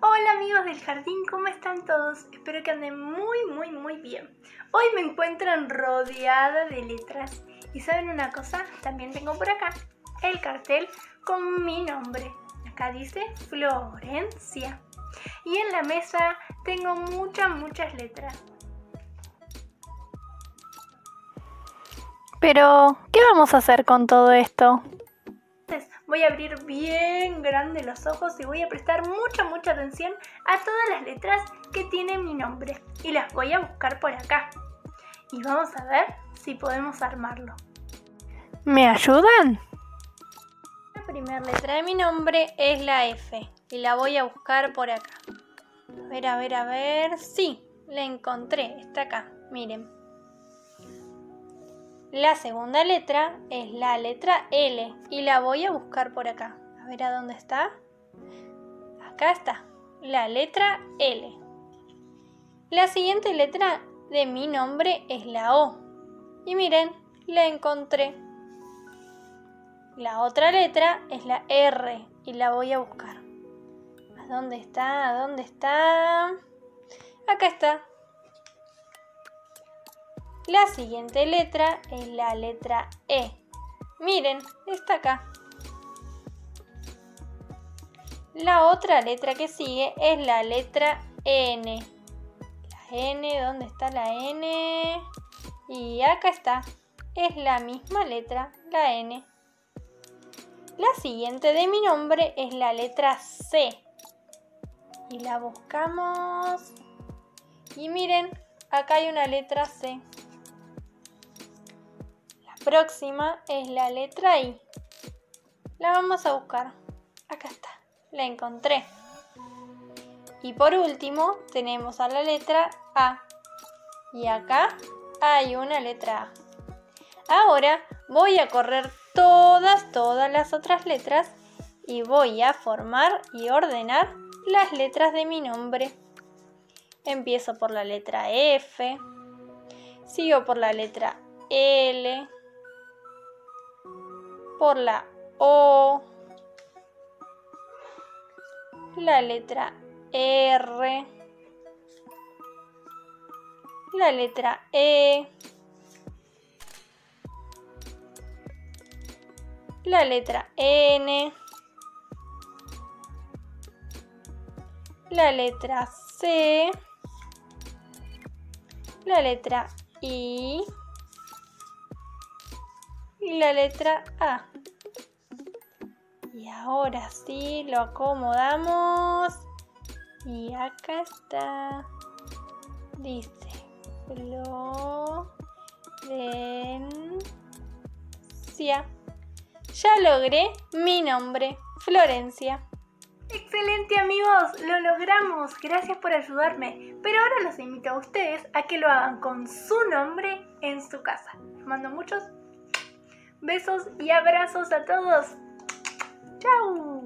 Hola amigos del jardín, ¿cómo están todos? Espero que anden muy muy muy bien. Hoy me encuentran rodeada de letras. Y saben una cosa, también tengo por acá el cartel con mi nombre. Acá dice Florencia. Y en la mesa tengo muchas muchas letras. Pero, ¿qué vamos a hacer con todo esto? Voy a abrir bien grande los ojos y voy a prestar mucha, mucha atención a todas las letras que tiene mi nombre. Y las voy a buscar por acá. Y vamos a ver si podemos armarlo. ¿Me ayudan? La primera letra de mi nombre es la F. Y la voy a buscar por acá. A ver, a ver, a ver. Sí, la encontré. Está acá. Miren. La segunda letra es la letra L y la voy a buscar por acá. A ver a dónde está. Acá está, la letra L. La siguiente letra de mi nombre es la O. Y miren, la encontré. La otra letra es la R y la voy a buscar. ¿A dónde está? ¿A dónde está? Acá está. La siguiente letra es la letra E. Miren, está acá. La otra letra que sigue es la letra N. La N, ¿dónde está la N? Y acá está. Es la misma letra, la N. La siguiente de mi nombre es la letra C. Y la buscamos. Y miren, acá hay una letra C próxima es la letra I. La vamos a buscar. Acá está. La encontré. Y por último tenemos a la letra A. Y acá hay una letra A. Ahora voy a correr todas, todas las otras letras y voy a formar y ordenar las letras de mi nombre. Empiezo por la letra F, sigo por la letra L, por la O, la letra R, la letra E, la letra N, la letra C, la letra I, y la letra A. Y ahora sí lo acomodamos. Y acá está. Dice Florencia. Ya logré mi nombre, Florencia. Excelente amigos, lo logramos. Gracias por ayudarme. Pero ahora los invito a ustedes a que lo hagan con su nombre en su casa. Les mando muchos Besos y abrazos a todos. ¡Chao!